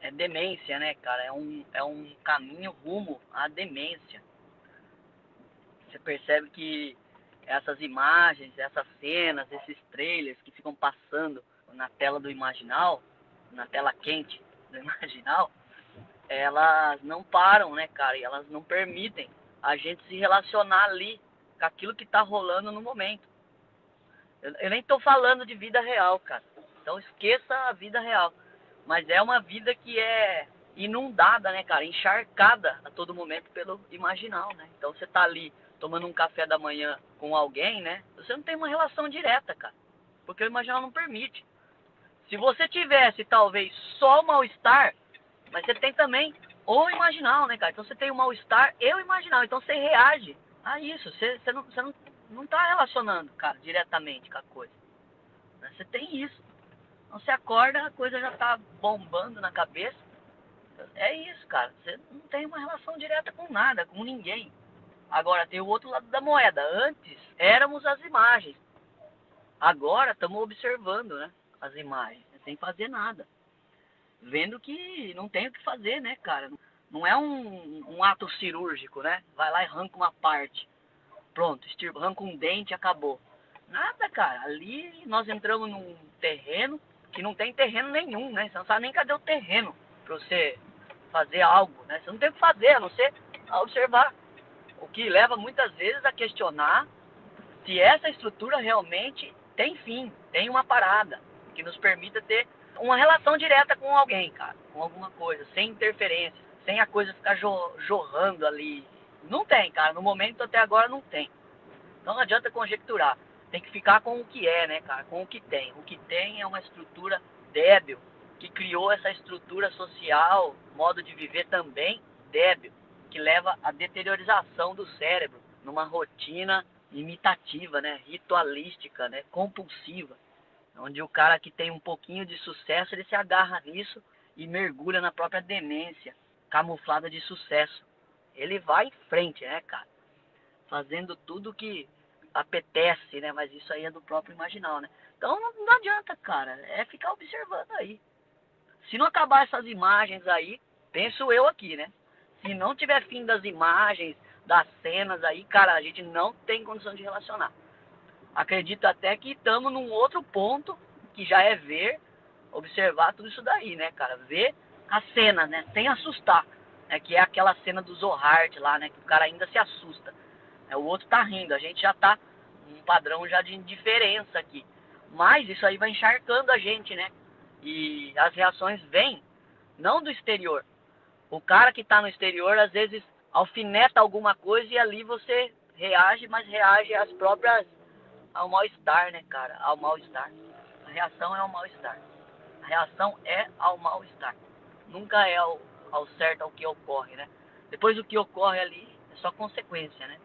É demência, né, cara? É um, é um caminho rumo à demência. Você percebe que essas imagens, essas cenas, esses trailers que ficam passando na tela do imaginal, na tela quente do imaginal, elas não param, né, cara? E elas não permitem a gente se relacionar ali com aquilo que tá rolando no momento. Eu, eu nem tô falando de vida real, cara. Então esqueça a vida real. Mas é uma vida que é inundada, né, cara? Encharcada a todo momento pelo imaginal, né? Então você tá ali tomando um café da manhã com alguém, né? Você não tem uma relação direta, cara. Porque o imaginal não permite. Se você tivesse, talvez, só mal-estar, mas você tem também o imaginal, né, cara? Então você tem o mal-estar e o imaginal. Então você reage a isso. Você, você, não, você não, não tá relacionando, cara, diretamente com a coisa. Você tem isso. Então você acorda, a coisa já tá bombando na cabeça. É isso, cara. Você não tem uma relação direta com nada, com ninguém. Agora tem o outro lado da moeda. Antes éramos as imagens. Agora estamos observando, né? As imagens, sem fazer nada. Vendo que não tem o que fazer, né, cara? Não é um, um ato cirúrgico, né? Vai lá e arranca uma parte. Pronto, arranca um dente acabou. Nada, cara. Ali nós entramos num terreno que não tem terreno nenhum, né? Você não sabe nem cadê o terreno para você fazer algo, né? Você não tem o que fazer, a não ser observar. O que leva muitas vezes a questionar se essa estrutura realmente tem fim, tem uma parada que nos permita ter uma relação direta com alguém, cara, com alguma coisa, sem interferência, sem a coisa ficar jorrando ali. Não tem, cara, no momento até agora não tem. Então não adianta conjecturar, tem que ficar com o que é, né, cara, com o que tem. O que tem é uma estrutura débil, que criou essa estrutura social, modo de viver também débil que leva à deteriorização do cérebro numa rotina imitativa, né, ritualística, né, compulsiva, onde o cara que tem um pouquinho de sucesso ele se agarra nisso e mergulha na própria demência camuflada de sucesso. Ele vai em frente, né, cara, fazendo tudo que apetece, né, mas isso aí é do próprio imaginal, né. Então não, adianta, cara, é ficar observando aí. Se não acabar essas imagens aí, penso eu aqui, né? Se não tiver fim das imagens, das cenas aí, cara, a gente não tem condição de relacionar. Acredito até que estamos num outro ponto, que já é ver, observar tudo isso daí, né, cara? Ver a cena, né? Sem assustar. Né, que é aquela cena do Zohart lá, né? Que o cara ainda se assusta. É, o outro tá rindo, a gente já tá um padrão já de indiferença aqui. Mas isso aí vai encharcando a gente, né? E as reações vêm não do exterior, o cara que está no exterior, às vezes, alfineta alguma coisa e ali você reage, mas reage às próprias. ao mal-estar, né, cara? Ao mal-estar. A reação é ao mal-estar. A reação é ao mal-estar. Nunca é ao, ao certo, ao que ocorre, né? Depois o que ocorre ali é só consequência, né?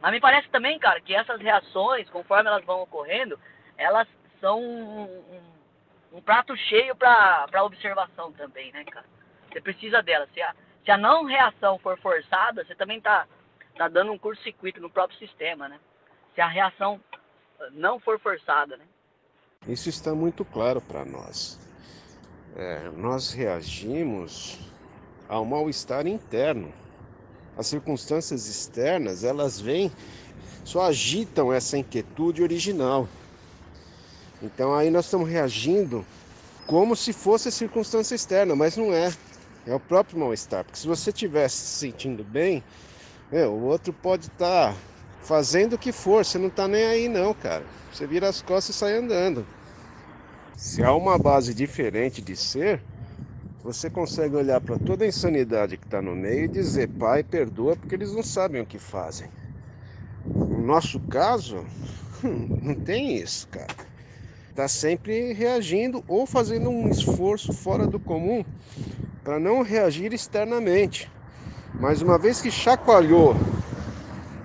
Mas me parece também, cara, que essas reações, conforme elas vão ocorrendo, elas são um, um, um prato cheio para observação também, né, cara? Você precisa dela. Se a, se a não reação for forçada, você também está tá dando um curto-circuito no próprio sistema, né? Se a reação não for forçada, né? Isso está muito claro para nós. É, nós reagimos ao mal-estar interno. As circunstâncias externas, elas vêm, só agitam essa inquietude original. Então aí nós estamos reagindo como se fosse a circunstância externa, mas não é. É o próprio mal-estar. Porque se você estivesse se sentindo bem, o outro pode estar tá fazendo o que for, você não está nem aí não, cara. Você vira as costas e sai andando. Se há uma base diferente de ser, você consegue olhar para toda a insanidade que está no meio e dizer, pai, perdoa, porque eles não sabem o que fazem. No nosso caso, não tem isso, cara. Está sempre reagindo ou fazendo um esforço fora do comum para não reagir externamente. Mas uma vez que chacoalhou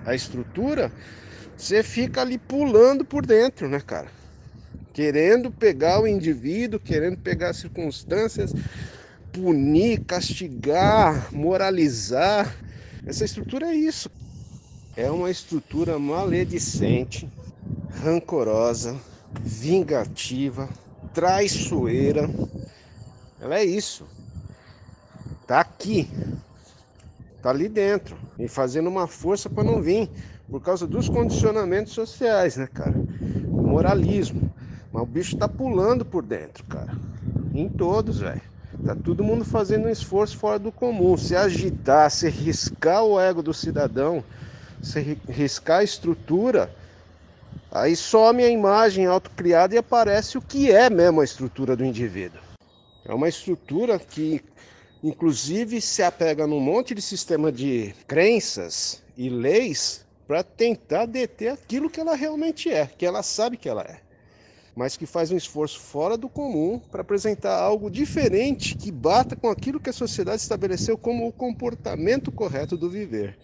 a estrutura, você fica ali pulando por dentro, né, cara? Querendo pegar o indivíduo, querendo pegar as circunstâncias, punir, castigar, moralizar. Essa estrutura é isso. É uma estrutura maledicente, rancorosa, vingativa, traiçoeira. Ela é isso. Tá aqui. Tá ali dentro. E fazendo uma força para não vir. Por causa dos condicionamentos sociais, né, cara? Moralismo. Mas o bicho tá pulando por dentro, cara. Em todos, velho. Tá todo mundo fazendo um esforço fora do comum. Se agitar, se riscar o ego do cidadão, se riscar a estrutura, aí some a imagem autocriada e aparece o que é mesmo a estrutura do indivíduo. É uma estrutura que, inclusive, se apega num monte de sistema de crenças e leis para tentar deter aquilo que ela realmente é, que ela sabe que ela é, mas que faz um esforço fora do comum para apresentar algo diferente que bata com aquilo que a sociedade estabeleceu como o comportamento correto do viver.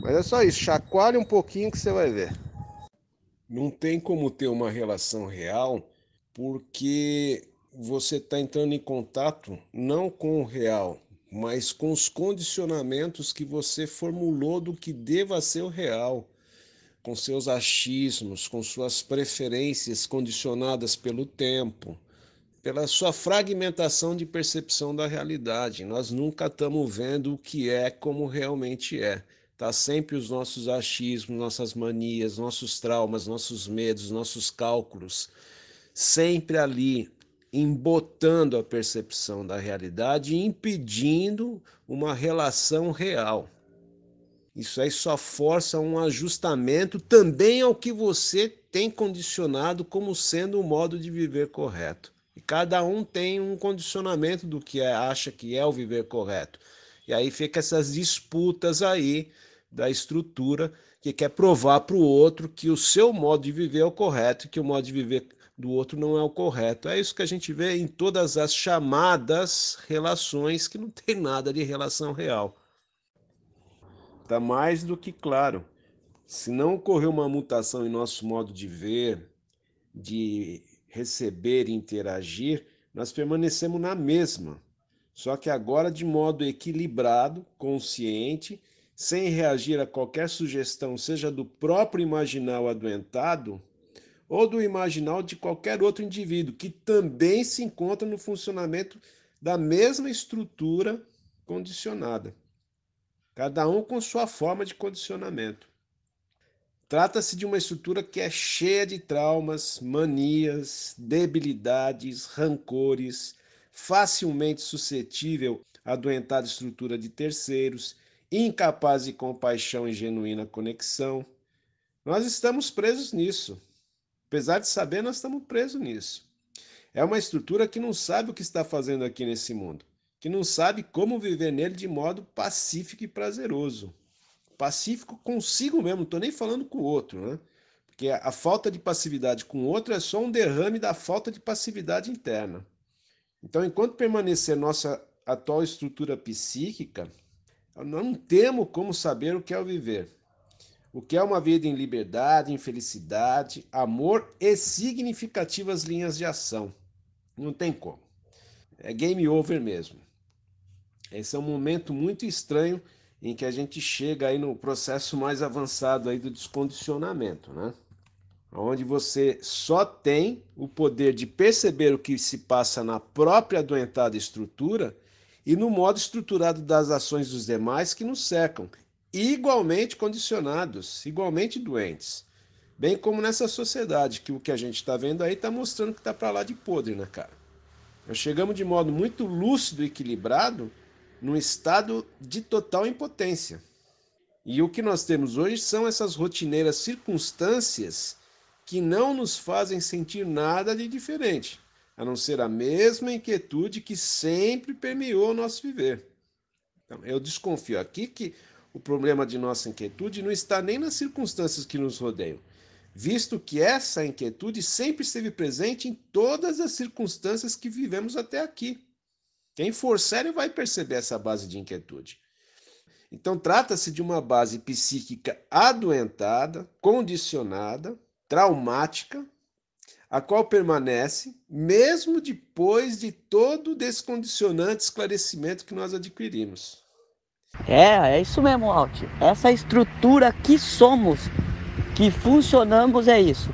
Mas é só isso, chacoalhe um pouquinho que você vai ver. Não tem como ter uma relação real porque você está entrando em contato não com o real, mas com os condicionamentos que você formulou do que deva ser o real, com seus achismos, com suas preferências condicionadas pelo tempo, pela sua fragmentação de percepção da realidade. Nós nunca estamos vendo o que é como realmente é. Tá sempre os nossos achismos, nossas manias, nossos traumas, nossos medos, nossos cálculos, sempre ali embotando a percepção da realidade e impedindo uma relação real. Isso aí só força um ajustamento também ao que você tem condicionado como sendo o modo de viver correto. E cada um tem um condicionamento do que é, acha que é o viver correto. E aí fica essas disputas aí da estrutura que quer provar para o outro que o seu modo de viver é o correto, que o modo de viver do outro não é o correto. É isso que a gente vê em todas as chamadas relações que não tem nada de relação real. Está mais do que claro. Se não ocorreu uma mutação em nosso modo de ver, de receber e interagir, nós permanecemos na mesma. Só que agora de modo equilibrado, consciente, sem reagir a qualquer sugestão, seja do próprio imaginal adoentado, ou do imaginal de qualquer outro indivíduo que também se encontra no funcionamento da mesma estrutura condicionada. Cada um com sua forma de condicionamento. Trata-se de uma estrutura que é cheia de traumas, manias, debilidades, rancores, facilmente suscetível à doentada estrutura de terceiros, incapaz de compaixão e genuína conexão. Nós estamos presos nisso. Apesar de saber, nós estamos presos nisso. É uma estrutura que não sabe o que está fazendo aqui nesse mundo, que não sabe como viver nele de modo pacífico e prazeroso. Pacífico consigo mesmo, não estou nem falando com o outro, né? Porque a falta de passividade com o outro é só um derrame da falta de passividade interna. Então, enquanto permanecer nossa atual estrutura psíquica, não temos como saber o que é o viver. O que é uma vida em liberdade, em felicidade, amor e significativas linhas de ação. Não tem como. É game over mesmo. Esse é um momento muito estranho em que a gente chega aí no processo mais avançado aí do descondicionamento, né? Onde você só tem o poder de perceber o que se passa na própria adoentada estrutura e no modo estruturado das ações dos demais que nos cercam, igualmente condicionados, igualmente doentes. Bem como nessa sociedade, que o que a gente está vendo aí está mostrando que está para lá de podre, né, cara? Nós chegamos de modo muito lúcido e equilibrado num estado de total impotência. E o que nós temos hoje são essas rotineiras circunstâncias que não nos fazem sentir nada de diferente, a não ser a mesma inquietude que sempre permeou o nosso viver. Então, eu desconfio aqui que o problema de nossa inquietude não está nem nas circunstâncias que nos rodeiam, visto que essa inquietude sempre esteve presente em todas as circunstâncias que vivemos até aqui. Quem for sério vai perceber essa base de inquietude. Então, trata-se de uma base psíquica adoentada, condicionada, traumática, a qual permanece mesmo depois de todo o descondicionante esclarecimento que nós adquirimos. É, é isso mesmo, Alt. Essa estrutura que somos, que funcionamos, é isso.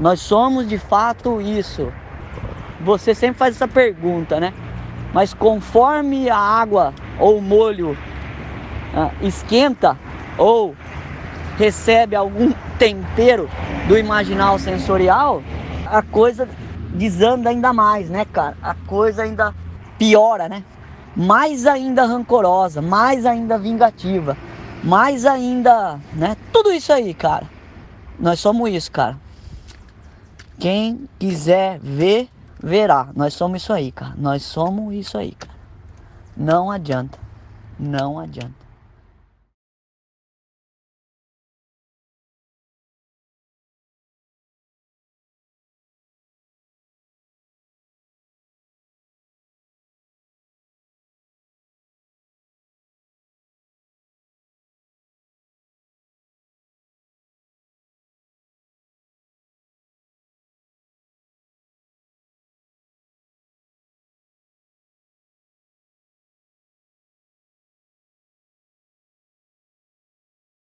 Nós somos de fato isso. Você sempre faz essa pergunta, né? Mas conforme a água ou o molho ah, esquenta ou recebe algum tempero do imaginal sensorial, a coisa desanda ainda mais, né, cara? A coisa ainda piora, né? Mais ainda rancorosa, mais ainda vingativa, mais ainda, né? Tudo isso aí, cara. Nós somos isso, cara. Quem quiser ver, verá. Nós somos isso aí, cara. Nós somos isso aí, cara. Não adianta. Não adianta.